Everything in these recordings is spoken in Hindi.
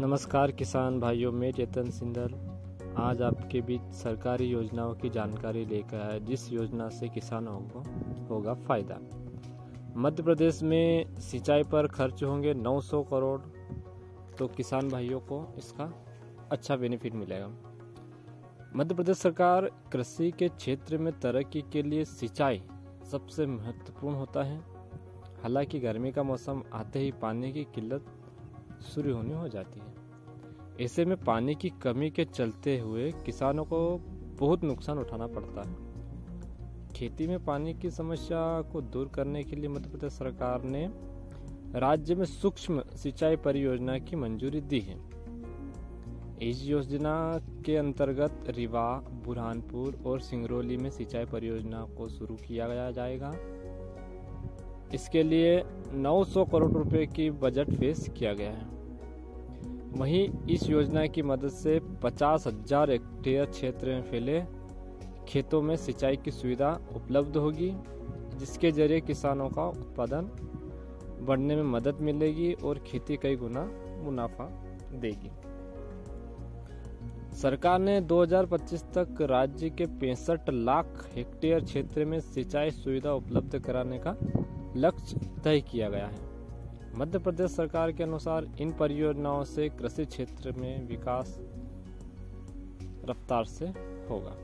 नमस्कार किसान भाइयों, मैं चेतन सिंधल आज आपके बीच सरकारी योजनाओं की जानकारी लेकर है जिस योजना से किसानों को होगा फ़ायदा। मध्य प्रदेश में सिंचाई पर खर्च होंगे 900 करोड़ तो किसान भाइयों को इसका अच्छा बेनिफिट मिलेगा। मध्य प्रदेश सरकार कृषि के क्षेत्र में तरक्की के लिए सिंचाई सबसे महत्वपूर्ण होता है। हालाँकि गर्मी का मौसम आते ही पानी की किल्लत शुरू होनी हो जाती है। ऐसे में पानी की कमी के चलते हुए किसानों को बहुत नुकसान उठाना पड़ता है। खेती में पानी की समस्या को दूर करने के लिए मध्य प्रदेश सरकार ने राज्य में सूक्ष्म सिंचाई परियोजना की मंजूरी दी है। इस योजना के अंतर्गत रीवा, बुरहानपुर और सिंगरौली में सिंचाई परियोजना को शुरू किया गया जाएगा। इसके लिए 900 करोड़ रुपए की बजट पेश किया गया है। वहीं इस योजना की मदद से पचास हज़ार हेक्टेयर क्षेत्र में फैले खेतों में सिंचाई की सुविधा उपलब्ध होगी, जिसके ज़रिए किसानों का उत्पादन बढ़ने में मदद मिलेगी और खेती कई गुना मुनाफा देगी। सरकार ने 2025 तक राज्य के पैंसठ लाख हेक्टेयर क्षेत्र में सिंचाई सुविधा उपलब्ध कराने का लक्ष्य तय किया गया है। मध्य प्रदेश सरकार के अनुसार इन परियोजनाओं से कृषि क्षेत्र में विकास रफ्तार से होगा।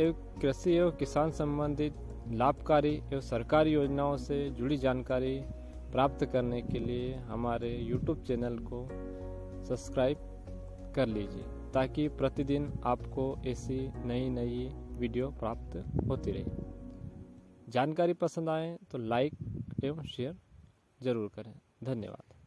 एवं कृषि एवं किसान संबंधित लाभकारी एवं सरकारी योजनाओं से जुड़ी जानकारी प्राप्त करने के लिए हमारे YouTube चैनल को सब्सक्राइब कर लीजिए, ताकि प्रतिदिन आपको ऐसी नई नई वीडियो प्राप्त होती रहे। जानकारी पसंद आए तो लाइक एवं शेयर ज़रूर करें। धन्यवाद।